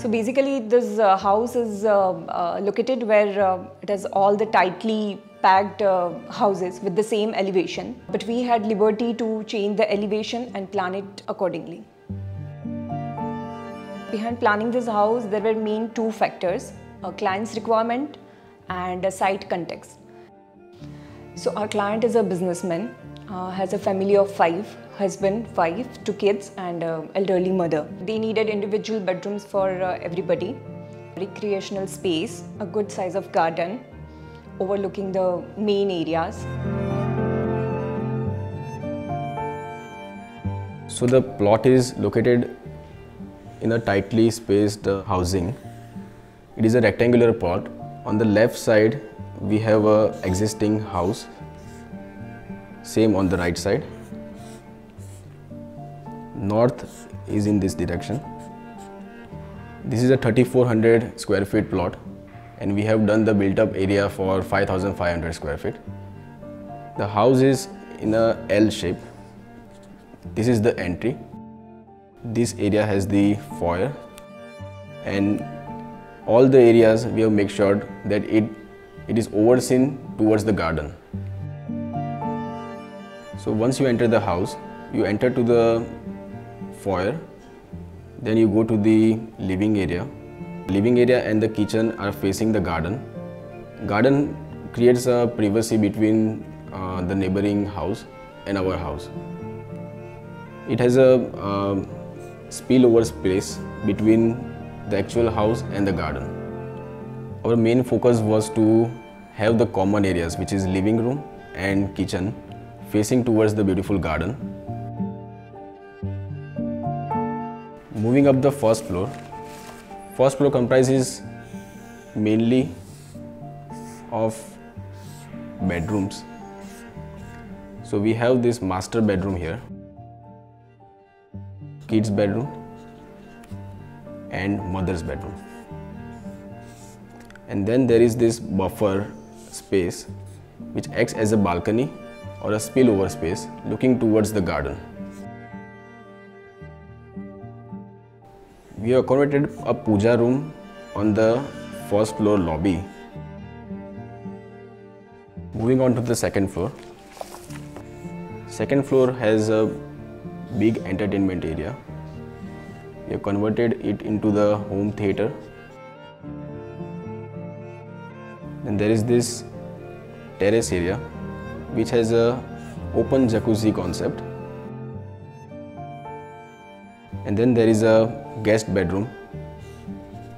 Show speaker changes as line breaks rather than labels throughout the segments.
So basically, this uh, house is uh, uh, located where uh, it has all the tightly packed houses with the same elevation. But we had liberty to change the elevation and plan it accordingly. Behind planning this house, there were main two factors: a client's requirement and a site context. So our client is a businessman, uh, has a family of five, husband, wife, two kids and uh, elderly mother. They needed individual bedrooms for uh, everybody, recreational space, a good size of garden, overlooking the main areas.
So the plot is located in a tightly spaced uh, housing. It is a rectangular plot. On the left side, we have a existing house. Same on the right side. North is in this direction. This is a 3400 square feet plot and we have done the built up area for 5500 square feet. The house is in a L shape. This is the entry. This area has the foyer and all the areas we have make sure that it it is overseen towards the garden. So once you enter the house, you enter to the foyer, then you go to the living area. Living area and the kitchen are facing the garden. Garden creates a privacy between uh, the neighboring house and our house. It has a uh, spillover space between the actual house and the garden. Our main focus was to have the common areas which is living room and kitchen facing towards the beautiful garden. Moving up the first floor, first floor comprises mainly of bedrooms. So we have this master bedroom here, kids bedroom and mother's bedroom. And then there is this buffer space which acts as a balcony or a spillover space looking towards the garden. We have accommodated a puja room on the first floor lobby. Moving on to the second floor. Second floor has a big entertainment area. We have converted it into the home theater. Then there is this terrace area which has a open jacuzzi concept. And then there is a guest bedroom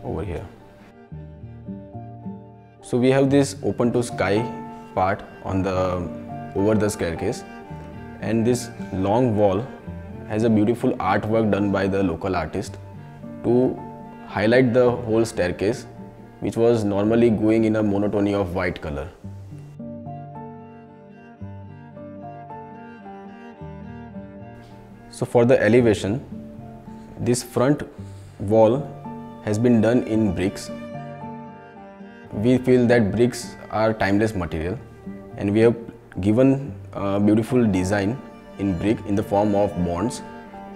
over here. So we have this open to sky part on the over the staircase. And this long wall has a beautiful artwork done by the local artist to highlight the whole staircase which was normally going in a monotony of white color So for the elevation, this front wall has been done in bricks. We feel that bricks are timeless material and we have given a beautiful design in brick in the form of bonds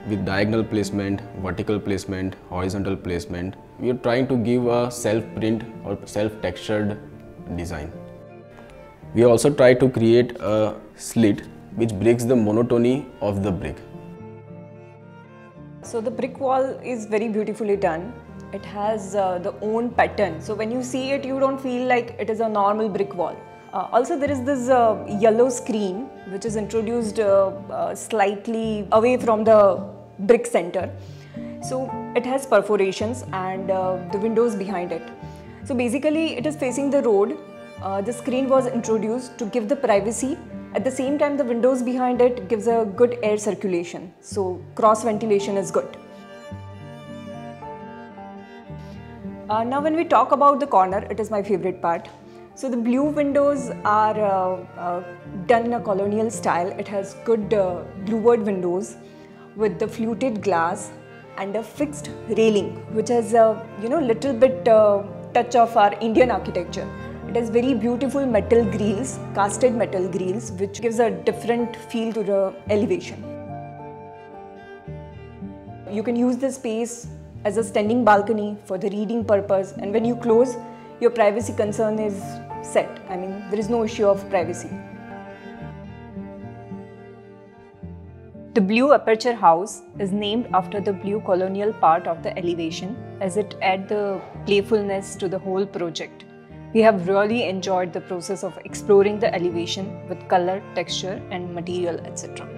with diagonal placement, vertical placement, horizontal placement. We are trying to give a self-print or self-textured design. We also try to create a slit which breaks the monotony of the brick.
So the brick wall is very beautifully done. It has uh, the own pattern. So when you see it, you don't feel like it is a normal brick wall. Uh, also, there is this uh, yellow screen which is introduced uh, uh, slightly away from the brick center. So it has perforations and uh, the windows behind it. So basically, it is facing the road. the screen was introduced to give the privacy at the same time, the windows behind it gives a good air circulation, so cross ventilation is good. Uh, now when we talk about the corner, it is my favorite part. So the blue windows are uh, uh, done in a colonial style. It has good uh, bluebird windows with the fluted glass and a fixed railing, which has a you know little bit uh, touch of our Indian architecture. It has very beautiful metal grills, casted metal grills, which gives a different feel to the elevation. You can use the space as a standing balcony for the reading purpose and when you close your privacy concern is set. I mean there is no issue of privacy. The blue aperture house is named after the blue colonial part of the elevation as it adds the playfulness to the whole project. We have really enjoyed the process of exploring the elevation with color, texture and material etc.